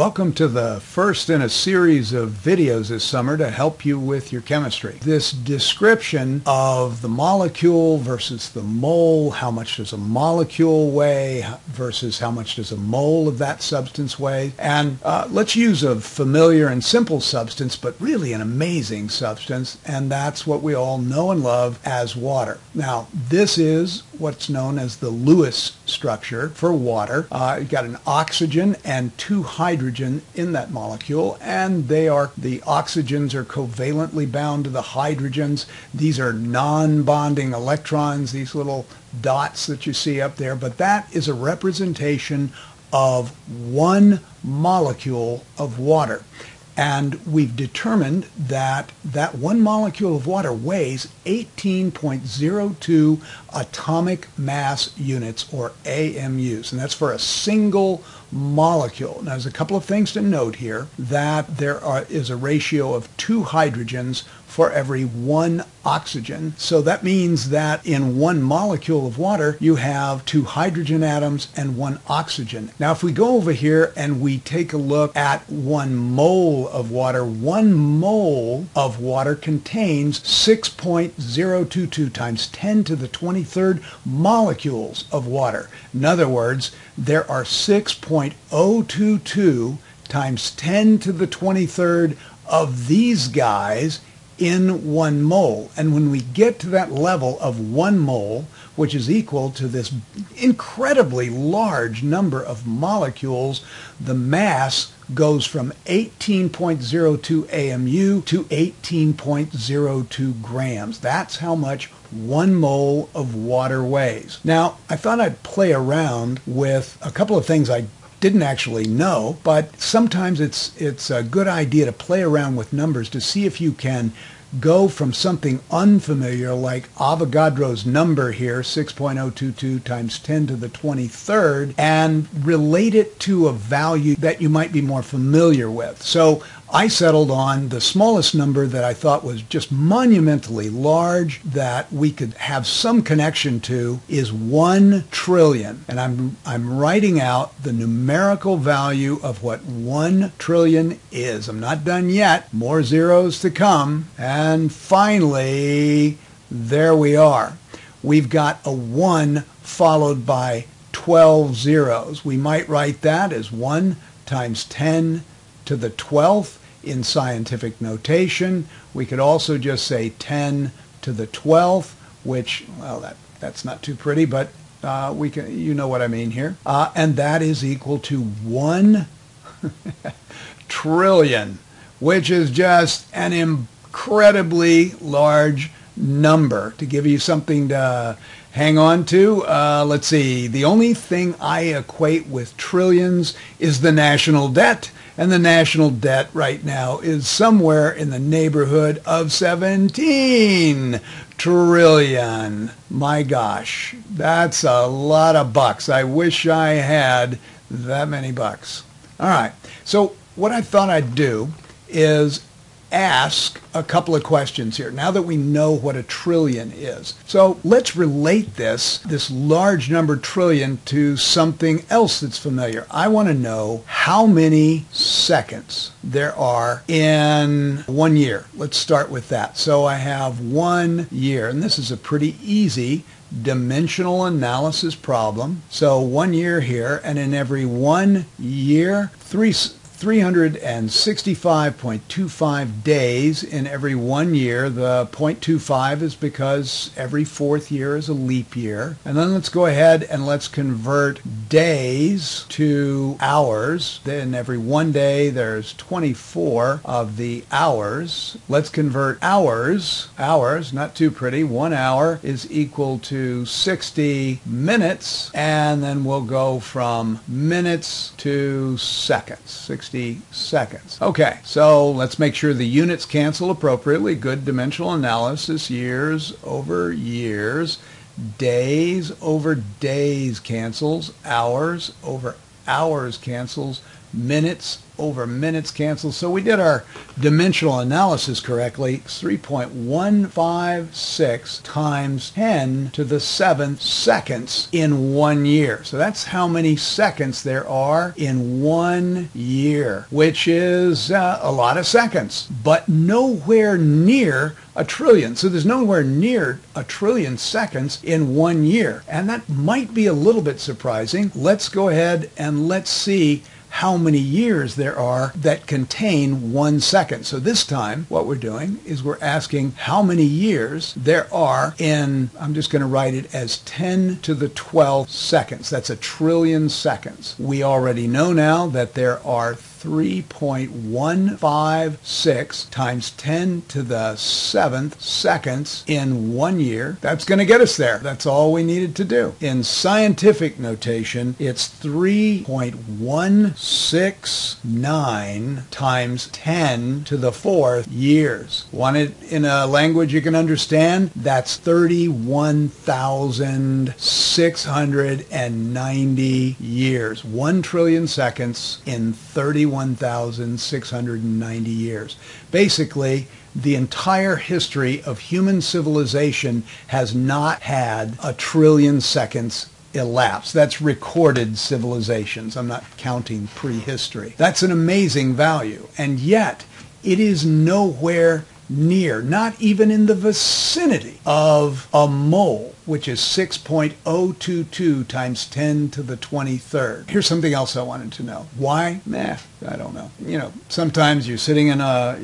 Welcome to the first in a series of videos this summer to help you with your chemistry. This description of the molecule versus the mole, how much does a molecule weigh versus how much does a mole of that substance weigh, and uh, let's use a familiar and simple substance, but really an amazing substance, and that's what we all know and love as water. Now, this is what's known as the Lewis structure for water. Uh, you've got an oxygen and two hydrogen in that molecule, and they are the oxygens are covalently bound to the hydrogens. These are non-bonding electrons, these little dots that you see up there, but that is a representation of one molecule of water. And we've determined that that one molecule of water weighs 18.02 atomic mass units, or AMUs. And that's for a single molecule. Now, there's a couple of things to note here that there are, is a ratio of two hydrogens for every one oxygen. So that means that in one molecule of water, you have two hydrogen atoms and one oxygen. Now, if we go over here and we take a look at one mole of water, one mole of water contains 6.022 times 10 to the 23rd molecules of water. In other words, there are 6.022 times 10 to the 23rd of these guys in one mole. And when we get to that level of one mole, which is equal to this incredibly large number of molecules, the mass goes from 18.02 AMU to 18.02 grams. That's how much one mole of water weighs. Now, I thought I'd play around with a couple of things I didn't actually know, but sometimes it's it's a good idea to play around with numbers to see if you can go from something unfamiliar like Avogadro's number here, 6.022 times 10 to the 23rd, and relate it to a value that you might be more familiar with. So I settled on the smallest number that I thought was just monumentally large that we could have some connection to is 1 trillion. And I'm, I'm writing out the numerical value of what 1 trillion is. I'm not done yet. More zeros to come. And finally, there we are. We've got a 1 followed by 12 zeros. We might write that as 1 times 10 to the 12th in scientific notation. We could also just say 10 to the 12th, which, well, that, that's not too pretty, but uh, we can, you know what I mean here. Uh, and that is equal to 1 trillion, which is just an incredibly large number. To give you something to hang on to, uh, let's see, the only thing I equate with trillions is the national debt. And the national debt right now is somewhere in the neighborhood of 17 trillion. My gosh, that's a lot of bucks. I wish I had that many bucks. All right, so what I thought I'd do is ask a couple of questions here now that we know what a trillion is. So let's relate this, this large number trillion, to something else that's familiar. I want to know how many seconds there are in one year. Let's start with that. So I have one year, and this is a pretty easy dimensional analysis problem. So one year here, and in every one year, three 365.25 days in every one year. The 0.25 is because every fourth year is a leap year. And then let's go ahead and let's convert days to hours. Then every one day there's 24 of the hours. Let's convert hours. Hours, not too pretty. One hour is equal to 60 minutes. And then we'll go from minutes to seconds. 60 60 seconds. Okay, so let's make sure the units cancel appropriately. Good dimensional analysis, years over years. Days over days cancels, hours over hours cancels, minutes over minutes cancels. So we did our dimensional analysis correctly. 3.156 times 10 to the seventh seconds in one year. So that's how many seconds there are in one year, which is uh, a lot of seconds, but nowhere near a trillion. So there's nowhere near a trillion seconds in one year. And that might be a little bit surprising. Let's go ahead and let's see how many years there are that contain one second. So this time, what we're doing is we're asking how many years there are in, I'm just going to write it as 10 to the 12 seconds. That's a trillion seconds. We already know now that there are 3.156 times 10 to the seventh seconds in one year. That's going to get us there. That's all we needed to do. In scientific notation, it's 3.169 times 10 to the fourth years. Want it in a language you can understand? That's 31,690 years. One trillion seconds in 31 31,690 years. Basically, the entire history of human civilization has not had a trillion seconds elapse. That's recorded civilizations. I'm not counting prehistory. That's an amazing value. And yet, it is nowhere near, not even in the vicinity of a mole which is 6.022 times 10 to the 23rd. Here's something else I wanted to know. Why? Meh, I don't know. You know, sometimes you're sitting in a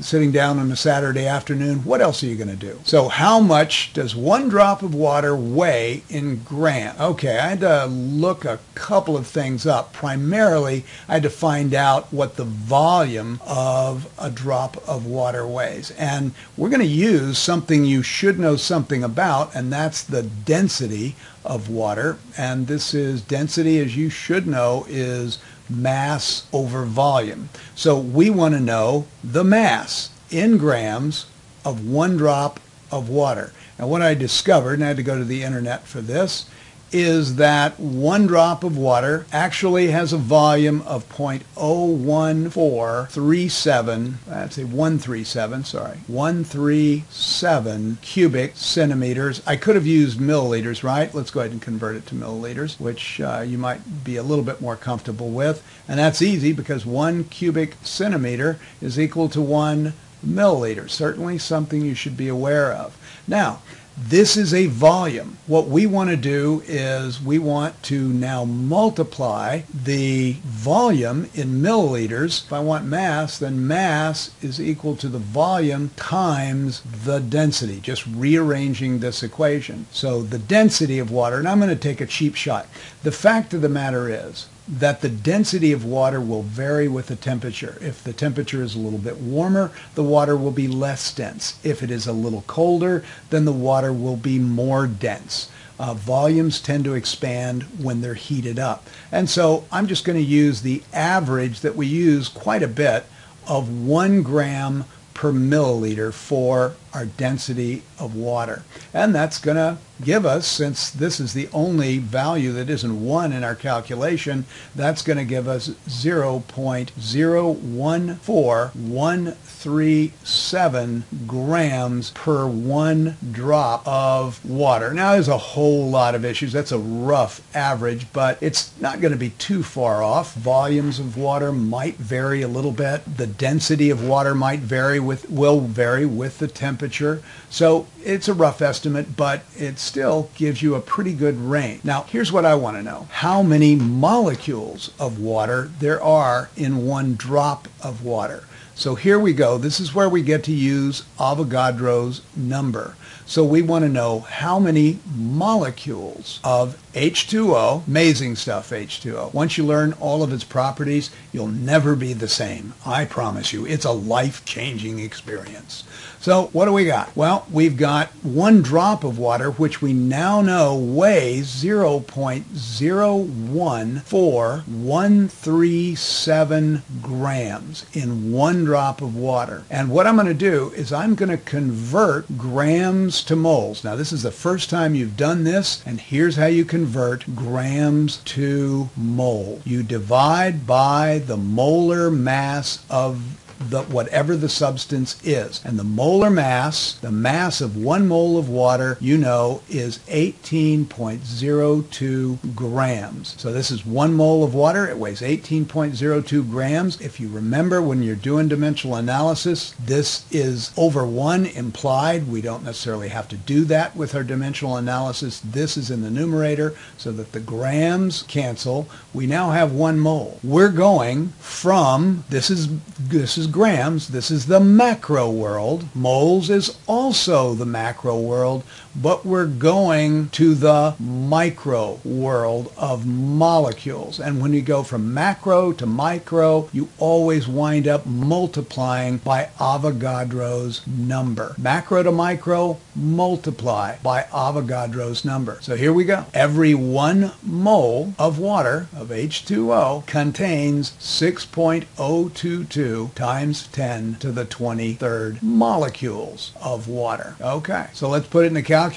sitting down on a Saturday afternoon. What else are you going to do? So how much does one drop of water weigh in grams? Okay, I had to look a couple of things up. Primarily, I had to find out what the volume of a drop of water weighs. And we're going to use something you should know something about, and that's the density of water. And this is density, as you should know, is mass over volume. So we want to know the mass in grams of one drop of water. And what I discovered, and I had to go to the internet for this, is that one drop of water actually has a volume of 0.01437, that's a 137, sorry, 137 cubic centimeters. I could have used milliliters, right? Let's go ahead and convert it to milliliters, which uh, you might be a little bit more comfortable with. And that's easy because one cubic centimeter is equal to one milliliter. Certainly something you should be aware of. Now, this is a volume. What we want to do is we want to now multiply the volume in milliliters. If I want mass, then mass is equal to the volume times the density, just rearranging this equation. So the density of water, and I'm going to take a cheap shot. The fact of the matter is that the density of water will vary with the temperature. If the temperature is a little bit warmer, the water will be less dense. If it is a little colder, then the water will be more dense. Uh, volumes tend to expand when they're heated up. And so I'm just going to use the average that we use quite a bit of one gram per milliliter for our density of water. And that's going to give us, since this is the only value that isn't 1 in our calculation, that's going to give us 0.014137 grams per one drop of water. Now, there's a whole lot of issues. That's a rough average, but it's not going to be too far off. Volumes of water might vary a little bit. The density of water might vary with, will vary with the temperature temperature. So it's a rough estimate, but it still gives you a pretty good range. Now, here's what I want to know. How many molecules of water there are in one drop of water? So here we go. This is where we get to use Avogadro's number. So we want to know how many molecules of H2O, amazing stuff, H2O. Once you learn all of its properties, you'll never be the same. I promise you. It's a life-changing experience. So what do we got? Well, we've got one drop of water, which we now know weighs 0.014137 grams in one drop of water. And what I'm going to do is I'm going to convert grams grams to moles. Now this is the first time you've done this, and here's how you convert grams to mole. You divide by the molar mass of the, whatever the substance is. And the molar mass, the mass of one mole of water, you know, is 18.02 grams. So this is one mole of water. It weighs 18.02 grams. If you remember when you're doing dimensional analysis, this is over one implied. We don't necessarily have to do that with our dimensional analysis. This is in the numerator so that the grams cancel. We now have one mole. We're going from, this is, this is grams. This is the macro world. Moles is also the macro world, but we're going to the micro world of molecules. And when you go from macro to micro, you always wind up multiplying by Avogadro's number. Macro to micro, multiply by Avogadro's number. So here we go. Every one mole of water, of H2O, contains 6.022 times 10 to the 23rd molecules of water. Okay, so let's put it in the calculator.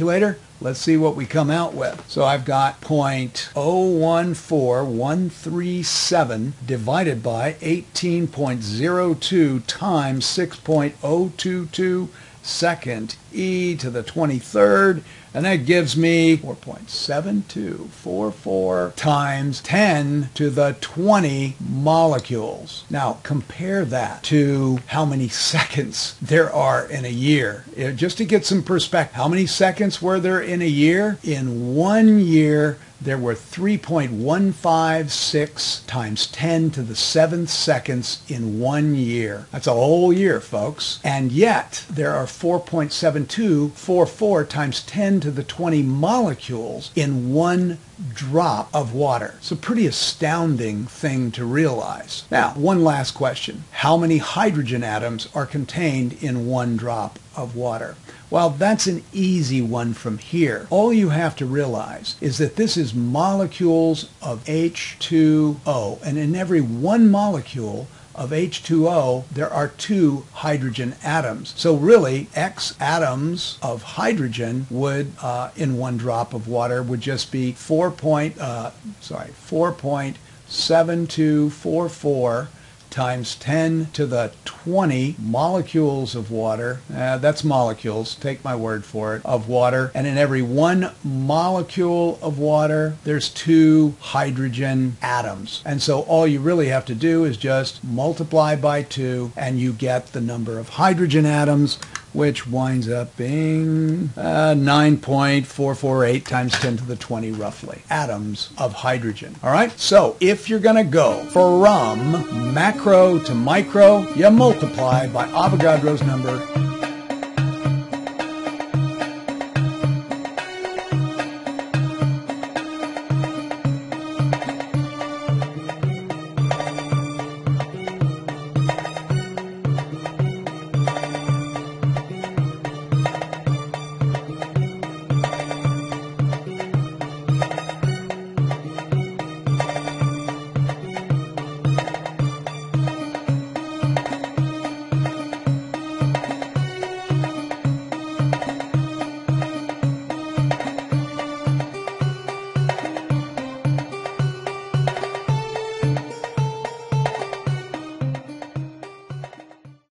Let's see what we come out with. So I've got 0.014137 divided by 18.02 times 6.022 second e to the 23rd, and that gives me 4.7244 times 10 to the 20 molecules. Now compare that to how many seconds there are in a year. Uh, just to get some perspective, how many seconds were there in a year? In one year, there were 3.156 times 10 to the seventh seconds in one year. That's a whole year, folks. And yet, there are 4.7244 times 10 to the 20 molecules in one drop of water. It's a pretty astounding thing to realize. Now, one last question. How many hydrogen atoms are contained in one drop of water? Well, that's an easy one from here. All you have to realize is that this is molecules of H2O, and in every one molecule, of H2O, there are two hydrogen atoms. So really, X atoms of hydrogen would, uh, in one drop of water, would just be 4 point, uh, sorry, 4.7244 times 10 to the 20 molecules of water, uh, that's molecules, take my word for it, of water. And in every one molecule of water, there's two hydrogen atoms. And so all you really have to do is just multiply by two and you get the number of hydrogen atoms which winds up being uh, 9.448 times 10 to the 20 roughly atoms of hydrogen. All right, so if you're going to go from macro to micro, you multiply by Avogadro's number